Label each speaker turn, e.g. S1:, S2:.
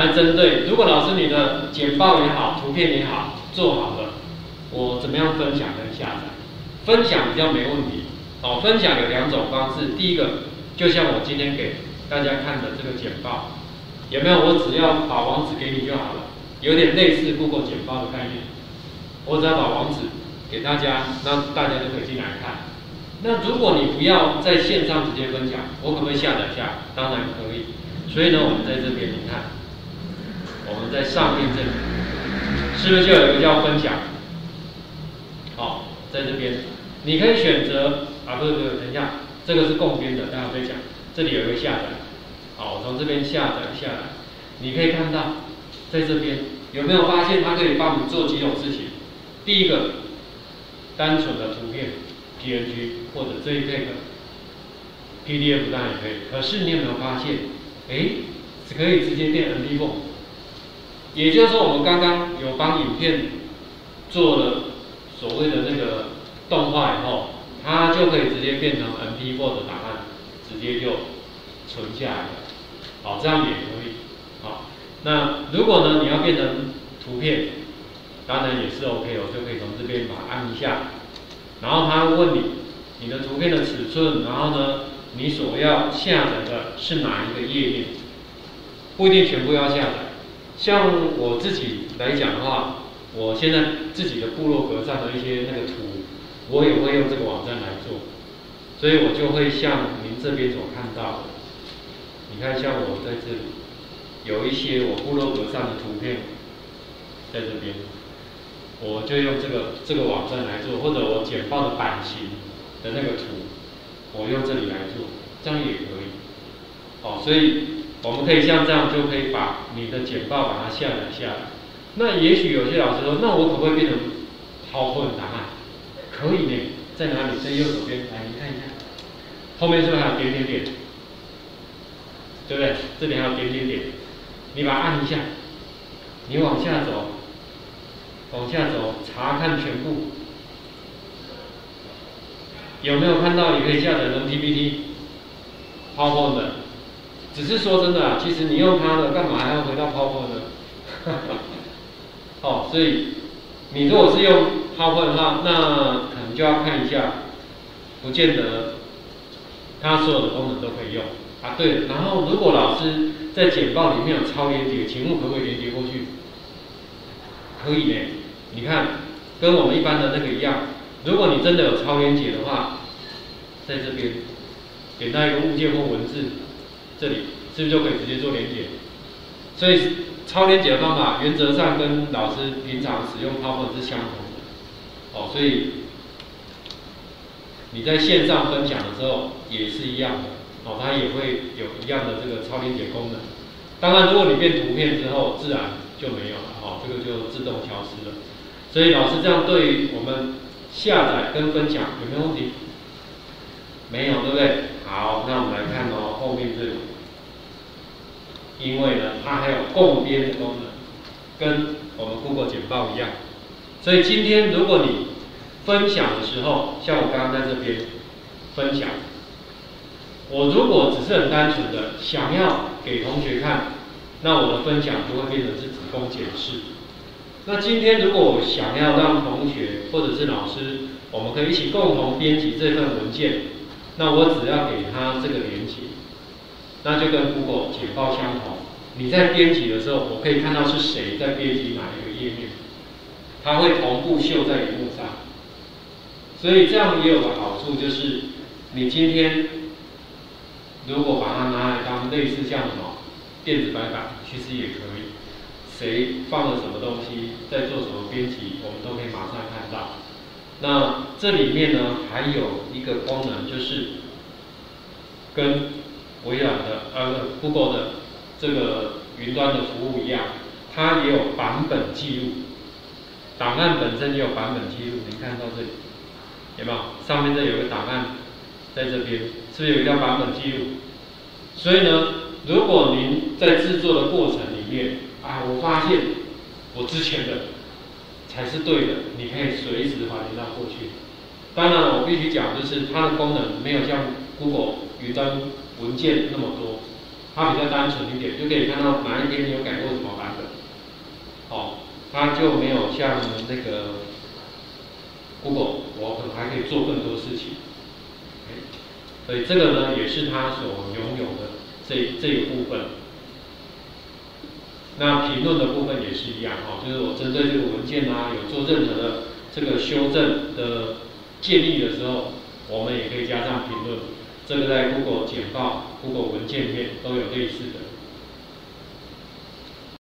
S1: 来针对，如果老师你的简报也好，图片也好做好了，我怎么样分享跟下载？分享比较没问题。哦，分享有两种方式，第一个就像我今天给大家看的这个简报，有没有？我只要把网址给你就好了，有点类似 Google 简报的概念。我只要把网址给大家，那大家就可以进来看。那如果你不要在线上直接分享，我可不可以下载下？当然可以。所以呢，我们在这边你看，在上面这里，是不是就有一个叫分享？好，在这边你可以选择。啊，不是不是，等一下，这个是共编的，待会再讲。这里有一个下载，好，我从这边下载下来，你可以看到，在这边有没有发现它可以帮你做几种事情？第一个，单纯的图片 PNG 或者 JPEG、PDF 当然也可以。可是你有没有发现，哎，是可以直接变 MP4。也就是说，我们刚刚有帮影片做了所谓的那个动画以后。它就可以直接变成 MP4 的档案，直接就存下来了。好，这样也可以。好，那如果呢，你要变成图片，当然也是 OK，我就可以从这边把它按一下，然后它问你你的图片的尺寸，然后呢，你所要下载的是哪一个页面？不一定全部要下载。像我自己来讲的话，我现在自己的部落格上的一些那个图。我也会用这个网站来做，所以我就会像您这边所看到的，你看像我在这里有一些我部落格上的图片，在这边，我就用这个这个网站来做，或者我简报的版型的那个图，我用这里来做，这样也可以。哦，所以我们可以像这样就可以把你的简报把它下载下来。那也许有些老师说，那我可不可以变成 PowerPoint 档案？可以呢，在哪里？在右手边，来，你看一下，后面是不是还有点点点？对不对？这里还有点点点，你把它按一下，你往下走，往下走，查看全部，有没有看到？你可以下载成 PPT、抛分的。只是说真的啊，其实你用它的，干嘛还要回到 PowerPoint 呢？哦，所以你如果是用。power 的话，那可能就要看一下，不见得它所有的功能都可以用啊。对，然后如果老师在简报里面有超连接，请问可不可以连接过去？可以呢。你看，跟我们一般的那个一样，如果你真的有超连接的话，在这边点到一个物件或文字，这里是不是就可以直接做连接？所以超连接的方法原则上跟老师平常使用 PowerPoint 是相同的。哦，所以你在线上分享的时候也是一样的，哦，它也会有一样的这个超连接功能。当然，如果你变图片之后，自然就没有了，哦，这个就自动消失了。所以老师这样对于我们下载跟分享有没有问题？没有，对不对？好，那我们来看哦，后面这里，因为呢，它还有共编的功能，跟我们 Google 简报一样。所以今天如果你分享的时候，像我刚刚在这边分享，我如果只是很单纯的想要给同学看，那我的分享就会变成是只供解释。那今天如果我想要让同学或者是老师，我们可以一起共同编辑这份文件，那我只要给他这个连接，那就跟 Google 简报相同。你在编辑的时候，我可以看到是谁在编辑哪一个页面。它会同步秀在荧幕上，所以这样也有个好处，就是你今天如果把它拿来当类似像什么电子白板，其实也可以。谁放了什么东西，在做什么编辑，我们都可以马上看到。那这里面呢，还有一个功能，就是跟微软的呃 Google 的这个云端的服务一样，它也有版本记录。档案本身也有版本记录，您看到这里有没有？上面这有个档案，在这边是不是有一条版本记录？所以呢，如果您在制作的过程里面，啊，我发现我之前的才是对的，你可以随时还原到过去。当然，我必须讲，就是它的功能没有像 Google 云端文件那么多，它比较单纯一点，就可以看到哪一天你有改过什么版本，哦，它就没有像那个 Google，我可能还可以做更多事情。所以这个呢，也是它所拥有的这这一部分。那评论的部分也是一样哈，就是我针对这个文件啊，有做任何的这个修正的建议的时候，我们也可以加上评论。这个在 Google 简报、Google 文件里面都有类似的。